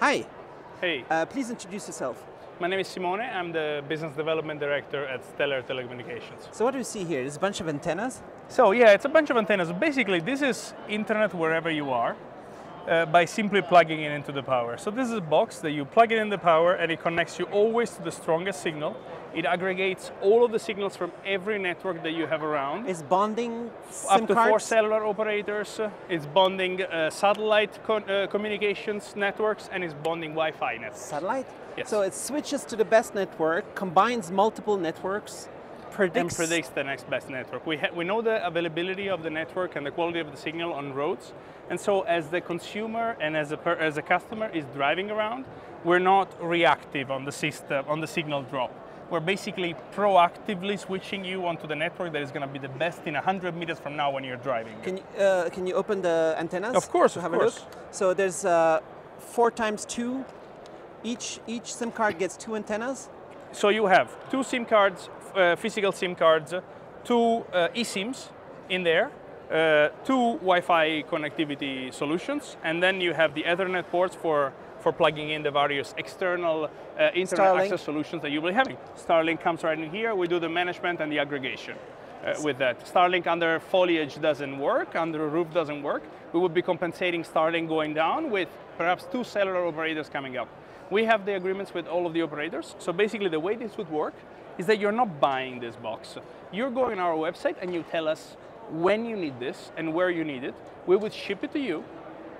Hi, Hey, uh, please introduce yourself. my name is Simone. I'm the business development director at Stellar Telecommunications. So what do we see here? There's a bunch of antennas. So yeah, it's a bunch of antennas. Basically, this is internet wherever you are uh, by simply plugging it into the power. So this is a box that you plug it in the power and it connects you always to the strongest signal. It aggregates all of the signals from every network that you have around. It's bonding SIM up to four cellular operators. uh, It's bonding uh, satellite con- uh, communications networks and it's bonding Wi-Fi networks. Satellite? Yes. So it switches to the best network, combines multiple networks, predicts. and predicts the next best network. We, we know the availability of the network and the quality of the signal on roads, and so as the consumer and as a, per- as a customer is driving around, we're not reactive on the system on the signal drop. We're basically proactively switching you onto the network that is going to be the best in 100 meters from now when you're driving. Can you, uh, can you open the antennas? Of course, of have course. a look. So there's uh, four times two. Each each SIM card gets two antennas. So you have two SIM cards, uh, physical SIM cards, two uh, eSIMs in there, uh, two Wi-Fi connectivity solutions, and then you have the Ethernet ports for for plugging in the various external uh, internet Starlink. access solutions that you'll be having. Starlink comes right in here. We do the management and the aggregation. Uh, with that, Starlink under foliage doesn't work, under a roof doesn't work. We would be compensating Starlink going down with perhaps two cellular operators coming up. We have the agreements with all of the operators. So basically, the way this would work is that you're not buying this box. You're going on our website and you tell us when you need this and where you need it. We would ship it to you.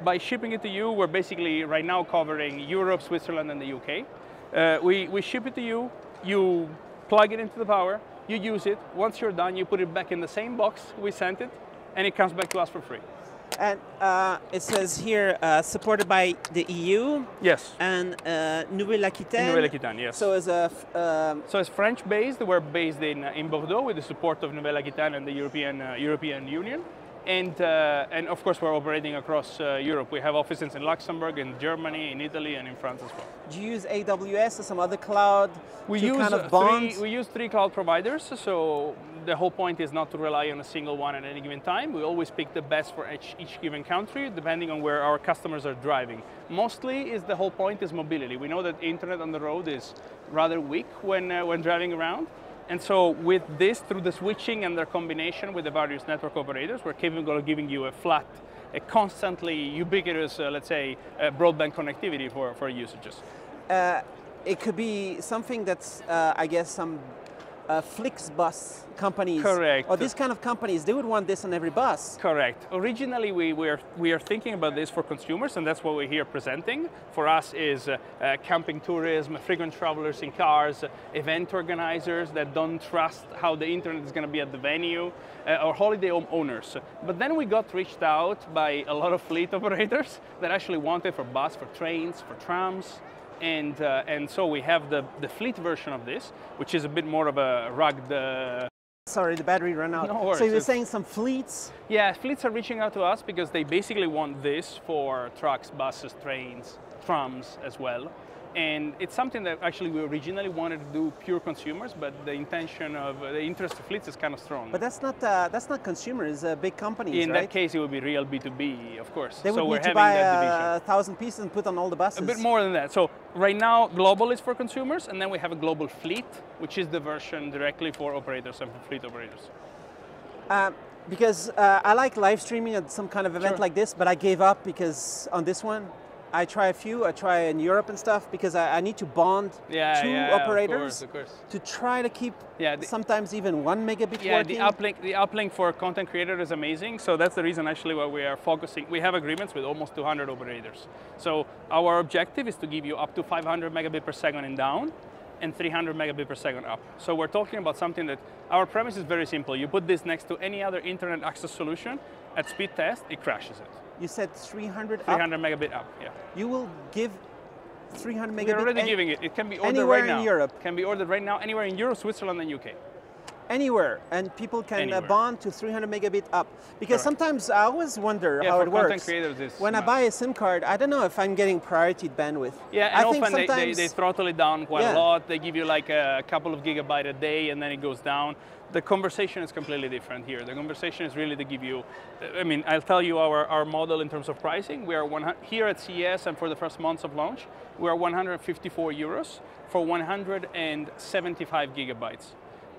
By shipping it to you, we're basically right now covering Europe, Switzerland, and the UK. Uh, we, we ship it to you, you plug it into the power, you use it. Once you're done, you put it back in the same box we sent it, and it comes back to us for free. And uh, it says here uh, supported by the EU Yes. and uh, Nouvelle-Aquitaine. Nouvelle-Aquitaine, yes. So as a um, So it's French based. We're based in, uh, in Bordeaux with the support of Nouvelle Aquitaine and the European, uh, European Union. And, uh, and of course, we're operating across uh, Europe. We have offices in Luxembourg, in Germany, in Italy, and in France as well. do you use AWS or some other cloud We to use, kind of bond? three, we use three cloud providers, so the whole point is not to rely on a single one at any given time. We always pick the best for each, each given country, depending on where our customers are driving. Mostly, is the whole point is mobility. We know that internet on the road is rather weak when, uh, when driving around. And so with this, through the switching and their combination with the various network operators, we're capable of giving you a flat, a constantly ubiquitous, uh, let's say, uh, broadband connectivity for, for usages. uh, it could be something that's, uh, I guess, some uh, Flixbus companies. Correct. Or these kind of companies, they would want this on every bus. Correct. Originally, we were we are thinking about this for consumers, and that's what we're here presenting. For us, is uh, uh, camping tourism, frequent travelers in cars, event organizers that don't trust how the internet is going to be at the venue, uh, or holiday home owners. But then we got reached out by a lot of fleet operators that actually wanted for bus, for trains, for trams. And, uh, and so we have the, the fleet version of this, which is a bit more of a rugged uh, Sorry, the battery ran out. No worries, so you were saying some fleets. Yeah, fleets are reaching out to us because they basically want this for trucks, buses, trains, trams as well. And it's something that actually we originally wanted to do pure consumers, but the intention of uh, the interest of fleets is kind of strong. But that's not uh, that's not consumers, uh, big companies, In right? that case, it would be real B2B, of course. they would so we're need to buy a thousand pieces and put on all the buses. A bit more than that. So right now, Globble is for consumers, and then we have a Globble fleet, which is the version directly for operators and for fleet operators. Um, because uh, I like live streaming at some kind of event Sure. like this, but I gave up because on this one, I try a few. I try in Europe and stuff because I, I need to bond Yeah, two yeah, operators of course, of course. to try to keep Yeah, the- sometimes even one megabit Yeah, working. the uplink, the uplink for content creator is amazing. So that's the reason actually why we are focusing. We have agreements with almost 200 operators. So our objective is to give you up to 500 megabit per second and down, and 300 megabit per second up. So we're talking about something that our premise is very simple. You put this next to any other internet access solution at speed test, it crashes it. you said 300 up. 300 megabit up. Yeah. You will give 300 megabit. We're already giving it. It can be ordered anywhere right in. Europe. Can be ordered right now anywhere in Europe, Switzerland, and UK. Anywhere, and people can uh, Anywhere. bond to 300 megabit up. Because Correct. sometimes I always wonder Yeah, how it works. when I buy a SIM card, I don't know if I'm getting priority bandwidth. Yeah, I and think often they, they, they throttle it down quite Yeah. a lot. They give you like a couple of gigabyte a day and then it goes down. The conversation is completely different here. The conversation is really to give you, I mean, I'll tell you our, our model in terms of pricing. We are one, here at CES and for the first months of launch, we are 154 euros for 175 gigabytes.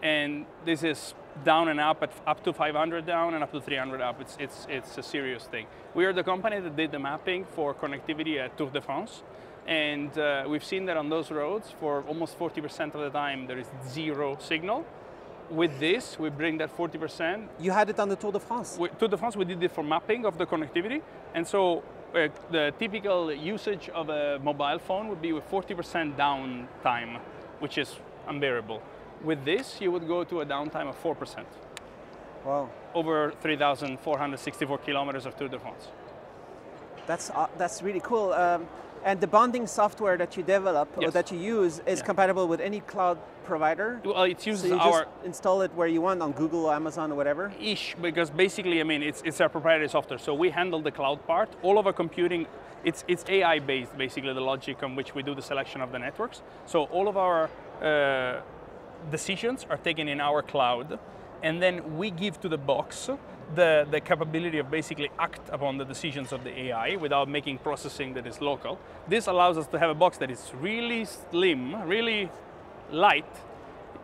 And this is down and up at up to 500 down and up to 300 up. It's, it's, it's a serious thing. We are the company that did the mapping for connectivity at Tour de France. And uh, we've seen that on those roads for almost 40% of the time there is zero signal. With this, we bring that 40%. you had it on the Tour de France. We, Tour de France, we did it for mapping of the connectivity. And so uh, the typical usage of a mobile phone would be with 40% downtime, which is unbearable. With this, you would go to a downtime of 4% Wow, over 3,464 kilometers of Tour de France. that's uh, that's really cool. Um, and the bonding software that you develop or that you use is Yeah. compatible with any cloud provider. Well, it uses So you our just install it where you want on Google, or Amazon, or whatever. ish because basically, I mean, it's, it's our proprietary software. So we handle the cloud part. All of our computing, it's, it's AI based, basically, the logic on which we do the selection of the networks. So all of our uh, decisions are taken in our cloud, and then we give to the box the, the capability of basically act upon the decisions of the AI without making processing that is local. This allows us to have a box that is really slim, really light,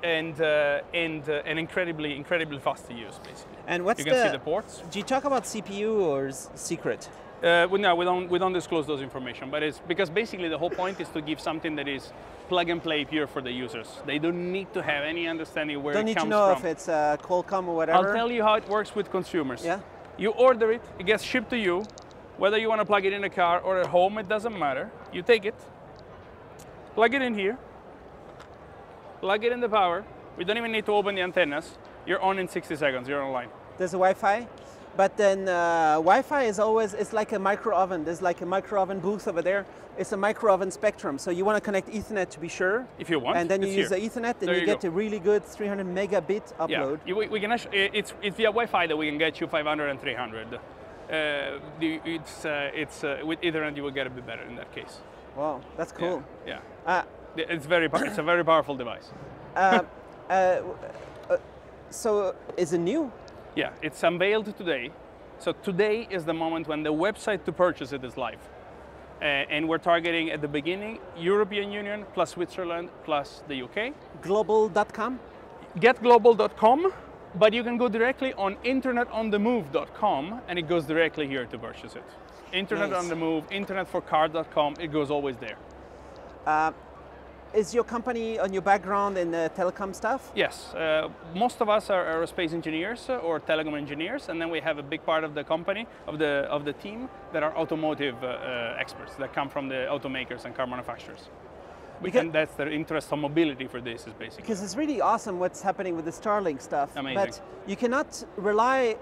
and, uh, and, uh, and incredibly, incredibly fast to use, basically. And what's You can the, see the ports. Do you talk about CPU or secret? Uh, well, no, we don't, we don't disclose those information, but it's because basically the whole point is to give something that is plug and play pure for the users. They don't need to have any understanding where Don't it need to know from. if it's uh, Qualcomm or whatever. I'll tell you how it works with consumers. Yeah. You order it, it gets shipped to you. Whether you want to plug it in a car or at home, it doesn't matter. You take it, plug it in here, plug it in the power. We don't even need to open the antennas. You're on in 60 seconds. You're online. There's a Wi-Fi, but then uh, Wi-Fi is always it's like a micro oven. There's like a micro oven booth over there. It's a micro oven spectrum. So you want to connect Ethernet to be sure, If you want, and then you use here. the Ethernet, and you, you get go. a really good 300 megabit upload. you- we, we can actually, it's, it's via Wi-Fi that we can get you 500 and 300. Uh, it's, uh, it's, uh, with Ethernet you will get a bit better in that case. Wow, that's cool. Yeah. Uh, yeah. It's very, it's a very powerful device. uh, uh, uh, so is it new? Yeah, it's unveiled today. So today is the moment when the website to purchase it is live. Uh, and we're targeting at the beginning European Union plus Switzerland plus the UK. Globble.com. Getglobble.com, but you can go directly on internetonthemove.com and it goes directly here to purchase it. Internet Nice. on the move, internetforcar.com, it goes always there. Is your company on your background in uh, telecom stuff? Yes, uh, most of us are aerospace engineers uh, or telecom engineers, and then we have a big part of the company, of the, of the team, that are automotive uh, uh, experts that come from the automakers and car manufacturers. We Because- can, that's their interest on mobility for this, is basically. Because it's really awesome what's happening with the Starlink stuff. Amazing. But you cannot rely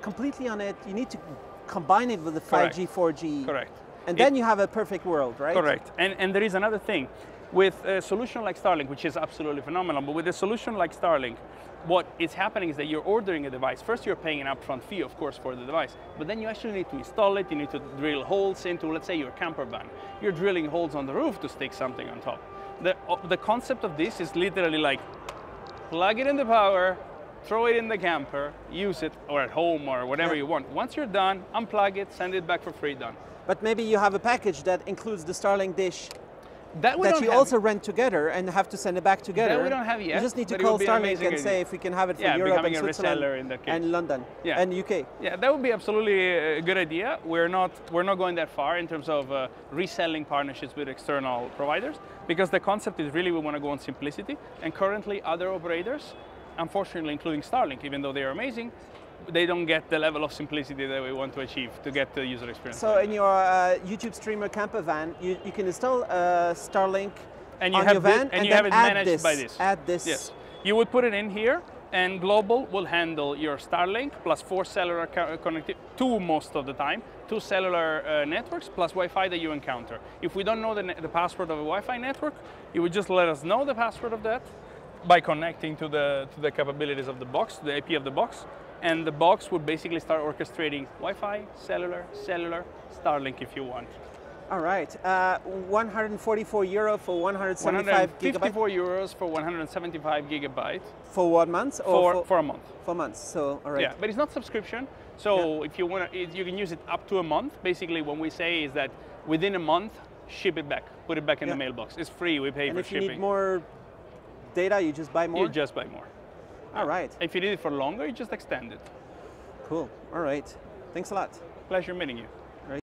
completely on it. You need to combine it with the 5G, 4G. Correct. And It- then you have a perfect world, right? Correct. And, and there is another thing. With a solution like Starlink, which is absolutely phenomenal, but with a solution like Starlink, what is happening is that you're ordering a device. First, you're paying an upfront fee, of course, for the device, but then you actually need to install it. You need to drill holes into, let's say, your camper van. You're drilling holes on the roof to stick something on top. The, uh, the concept of this is literally like plug it in the power, throw it in the camper, use it, or at home, or whatever Yeah. you want. Once you're done, unplug it, send it back for free, done. But maybe you have a package that includes the Starlink dish That we that you also rent together and have to send it back together. That we don't have You yet, just need to call Starlink and say if we can have it for Yeah, Europe and Switzerland reseller in and London Yeah. and UK. Yeah, that would be absolutely a good idea. We're not we're not going that far in terms of uh, reselling partnerships with external providers because the concept is really we want to go on simplicity. And currently, other operators, unfortunately, including Starlink, even though they are amazing, they don't get the level of simplicity that we want to achieve to get the user experience. So in your uh, YouTube streamer camper van, you, you can install uh, Starlink and you on have your van and, and you have it managed this, by this. Add this. Yes. You would put it in here, and Globble will handle your Starlink plus four cellular connectivity, two most of the time, two cellular uh, networks plus Wi-Fi that you encounter. If we don't know the, the password of a Wi-Fi network, you would just let us know the password of that. by connecting to the to the capabilities of the box, the IP of the box, and the box would basically start orchestrating Wi-Fi, cellular, cellular, Starlink if you want. All right. Uh, 144 euro for 175 gigabytes. 154 euros for 175 gigabyte for one month or for, for, for a month. for months. So all right. Yeah, but it's not subscription. So if you want to, you can use it up to a month. Basically, what we say is that within a month, ship it back, put it back in Yeah. the mailbox. It's free. We pay and for if you need more data, you just buy more. you just buy more. All right. If you need it for longer, you just extend it. Cool. All right. Thanks a lot. Pleasure meeting you.